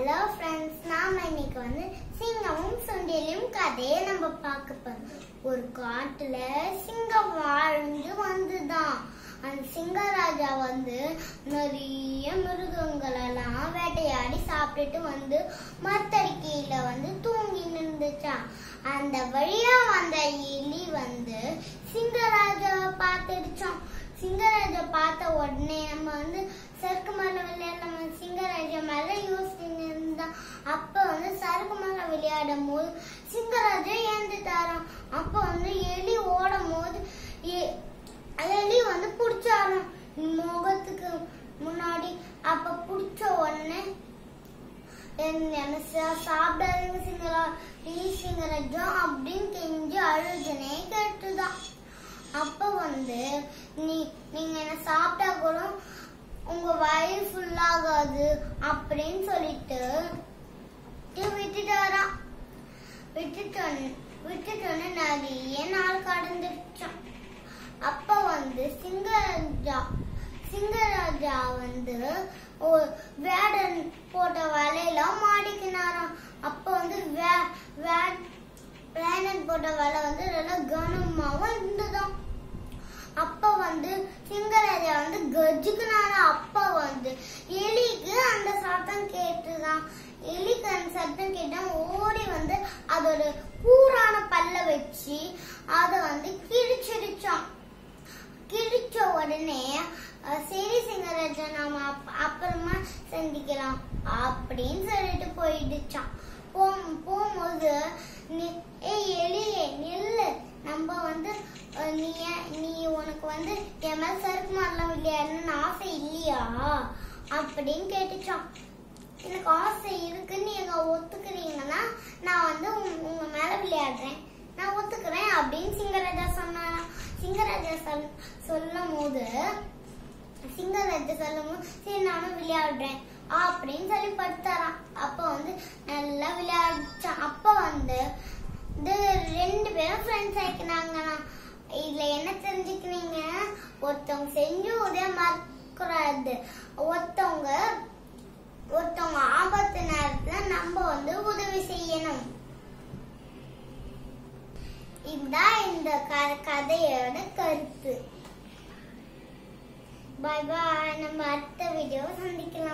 Hello friends நாம இன்னைக்கு வந்து சிங்கமும் சுண்டலியும் கதையை நம்ம பார்க்க போறோம். ஒரு காட்டுல சிங்கம் வாழ்ந்து வந்துதான். அந்த சிங்கராஜா வந்து நிறைய மிருகங்களெல்லாம் வேட்டையாடி சாப்பிட்டுட்டு வந்து மரத்தடிக்கையில வந்து தூங்கி நின்றுச்சான் அந்த வழியா வந்த எலி வந்து சிங்கராஜாவை பார்த்துடுச்சான் சிங்கராஜா பார்த்த உடனே நம்ம வந்து சறுக்கு மரம் விளையாட நம்ம சிங்கராஜா மேல யோசிச்சுட்டு இருந்தான் அப்ப வந்து சறுக்கு மரம் விளையாடும் போது சிங்கராஜா தரோம் அப்ப வந்து எலி ஓடும் போது எலி வந்து புடிச்சாராம். முகத்துக்கு முன்னாடி அப்ப பிடிச்ச உடனே சாப்பிடாதீங்க சிங்கரா ப்ளீஸ் சிங்கராஜா? அப்படின்னு கெஞ்சி அழுதுனே கேட்டுதான். அப்ப வந்து நீ நீங்க என்ன சாப்பிட்டா கூட உங்க வயிறு ஃபுல்லாகாது அப்படின்னு சொல்லிட்டு விட்டுட்டாராம் விட்டுட்டோன்னு விட்டுட்டோன்னு நிறைய நாள் கடந்துருச்சான் அப்ப வந்து சிங்கராஜா சிங்கராஜா வந்து ஒரு வேடன் போட்ட வலையில மாடிக்கினாராம் அப்ப வந்து வே வே- வேடன் போட்ட வலை வந்து நல்லா கனமாவும் இருந்ததாம் அப்ப வந்து சிங்கராஜா வந்து கஜுக்குனாரா அப்ப வந்து எலிக்கு அந்த சத்தம் கேட்டுதான் எலிக்கு அந்த சத்தம் கேட்டா ஓடி வந்து ஒரு கூரான பல்ல வச்சு அத வந்து கிழிச்சிடுச்சான் கிழிச்ச உடனே சரி சிங்கராஜா நாம அப்புறமா சந்திக்கலாம் அப்படின்னு சொல்லிட்டு போயிடுச்சான் போ- போகும்போது நீ- ஏய் எலியே நில்லு. நம்ம வந்து நீ நீ உனக்கு வந்து என் மேல சறுக்கு மாடலாம் விளையாடணும்னு ஆசை இல்லையா? அப்படின்னு கேட்டுச்சான் எனக்கு ஆசை இருக்குன்னு நீங்க ஒத்துக்கிறீங்கன்னா நான் வந்து உங்க- உங்க மேல விளையாடுறேன் நான் ஒத்துக்கிறேன் அப்படின்னு சிங்கராஜா சொன்னாராம் சிங்கராஜா சொல் சொல்லும் போது சிங்கராஜா சொல்லும் போது சரி நானும் விளையாடுறேன் அப்படின்னு சொல்லி படுத்தாராம் அப்ப வந்து நல்லா விளையாடிச்சான். அப்ப வந்து இது ரெண்டு பேரும் ஃப்ரெண்ட்ஸ் ஆயிக்கினாங்கண்ணா. இதுல என்ன தெரிஞ்சுக்கிறீங்க ஒருத்தவங்க செஞ்சு உதய மறக்கூடாது ஒருத்தவங்க இதுதான் இந்த கதையோட கருத்து. பாய் பாய் நம்ம அடுத்த வீடியோவை சந்திக்கலாம்.